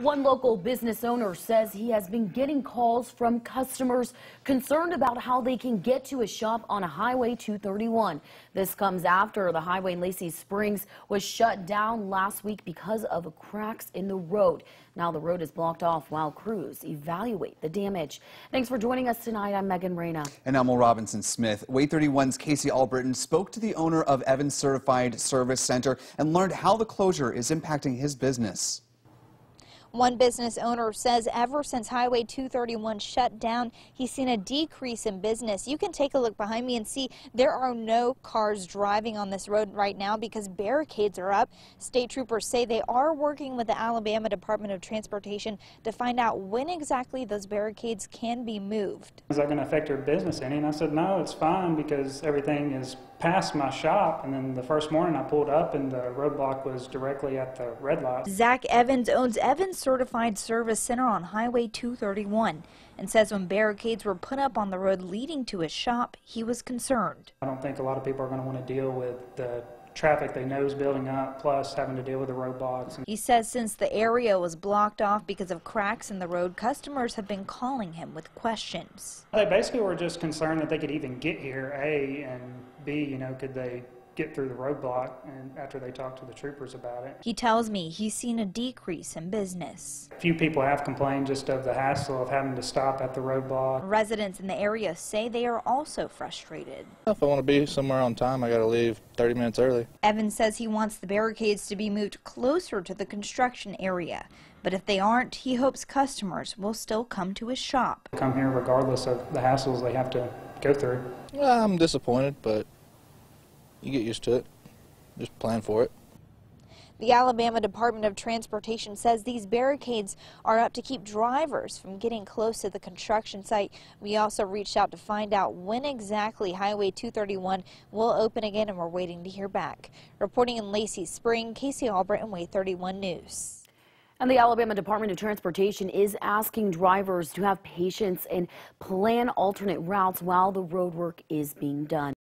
One local business owner says he has been getting calls from customers concerned about how they can get to a shop on Highway 231. This comes after the highway in Lacey Springs was shut down last week because of cracks in the road. Now the road is blocked off while crews evaluate the damage. Thanks for joining us tonight. I'm Megan Reyna. And Elmo Robinson Smith. WAAY 31's Casey Albritton spoke to the owner of Evans Certified Service Center and learned how the closure is impacting his business. One business owner says ever since Highway 231 shut down, he's seen a decrease in business. You can take a look behind me and see there are no cars driving on this road right now because barricades are up. State troopers say they are working with the Alabama Department of Transportation to find out when exactly those barricades can be moved. Is that going to affect your business any? And I said, no, it's fine because everything is past my shop. And then the first morning I pulled up and the roadblock was directly at the red light. Zach Evans owns Evans Certified Service Center on Highway 231 and says when barricades were put up on the road leading to his shop, he was concerned. I don't think a lot of people are going to want to deal with the traffic they know is building up, plus having to deal with the roadblocks. He says since the area was blocked off because of cracks in the road, customers have been calling him with questions. They basically were just concerned that they could even get here, A, and B, you know, could they get through the roadblock and after they talk to the troopers about it. He tells me he's seen a decrease in business. A few people have complained just of the hassle of having to stop at the roadblock. Residents in the area say they are also frustrated. If I want to be somewhere on time, I got to leave 30 minutes early. Evans says he wants the barricades to be moved closer to the construction area. But if they aren't, he hopes customers will still come to his shop. Come here regardless of the hassles they have to go through. Well, I'm disappointed, but you get used to it. Just plan for it. The Alabama Department of Transportation says these barricades are up to keep drivers from getting close to the construction site. We also reached out to find out when exactly Highway 231 will open again, and we're waiting to hear back. Reporting in Lacey Spring, Casey Albritton, WAAY 31 News. And the Alabama Department of Transportation is asking drivers to have patience and plan alternate routes while the road work is being done.